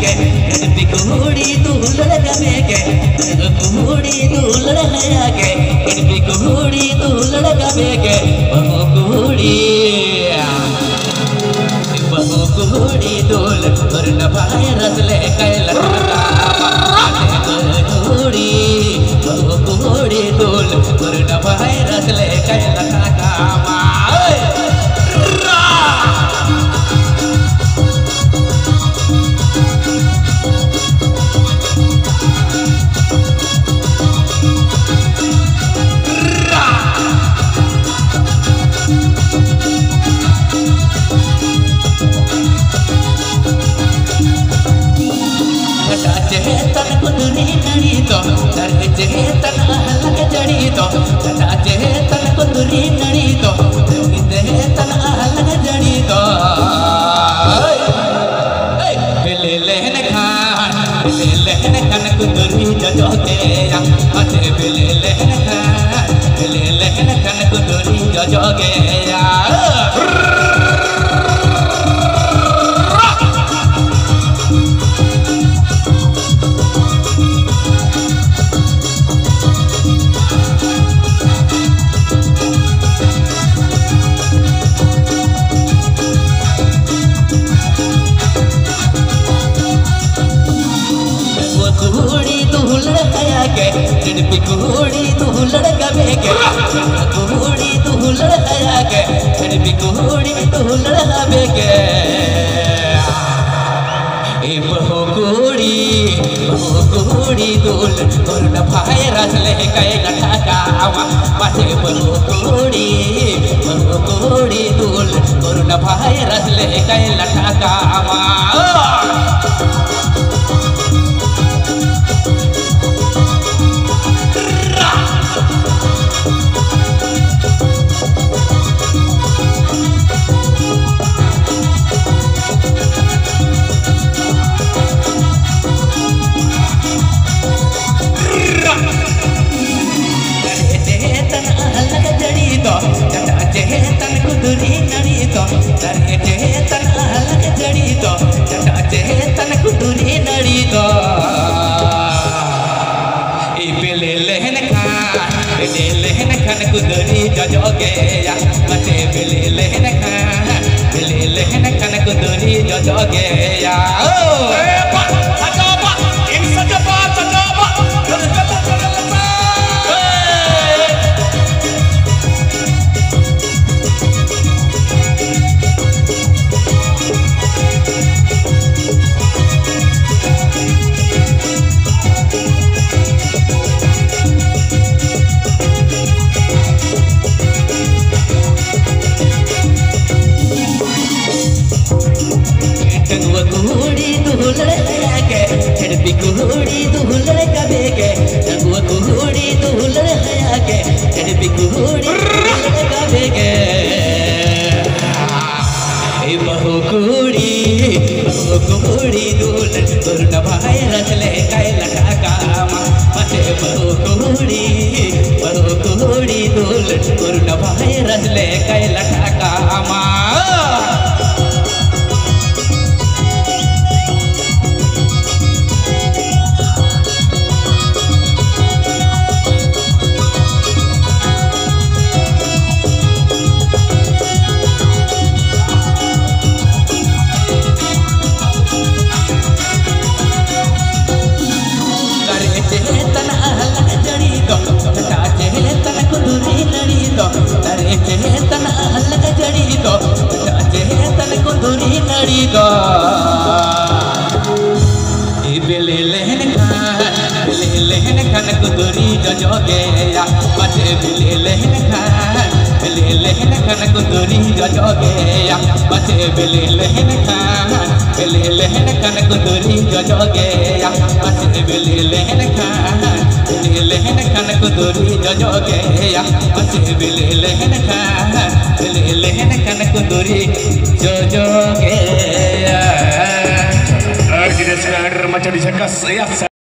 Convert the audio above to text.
மேக்கே கருப்பி கூடி தூளடகமேக்கே கருப்பு கூடி தூளடகையாக்கே கருப்பி கூடி தூளடகமேக்கே பமோ கூடி பமோ கூடி தூள் வருண பாய ரசலே கையில त हल जड़ी तनक जड़ी तनक खान कनक जजो गया के घोड़ी तू लड़का बेके घोड़ी तू लड़का घोड़ी तू लड़का बेके ए बहु घोड़ी दूल तोर न भाई रस ले कहे गठाका आवा। पासे बहु घोड़ी बहु घोड़ी दूल तोर न भाई रस ले कहे लठाका आवा। जी जो जागे या। गंगवा कुहोड़ी दुहुलड़ हयाके झड़पी कुहोड़ी दुहुलड़ कबे के गंगवा कुहोड़ी दुहुलड़ हयाके झड़पी कबे के बहु कुहोड़ी बहु कुहोड़ी दुहुलड़ दुर्न भाई रचले काय कामा मते बहु कुहोड़ी बहु कुहोड़ी दुहुलड़ दुर्न भाई kuduri jo joge ya Mate bele lehen khan Bele lehen khan kuduri jo joge ya Mate bele lehen khan Bele lehen khan kuduri jo joge que eles iam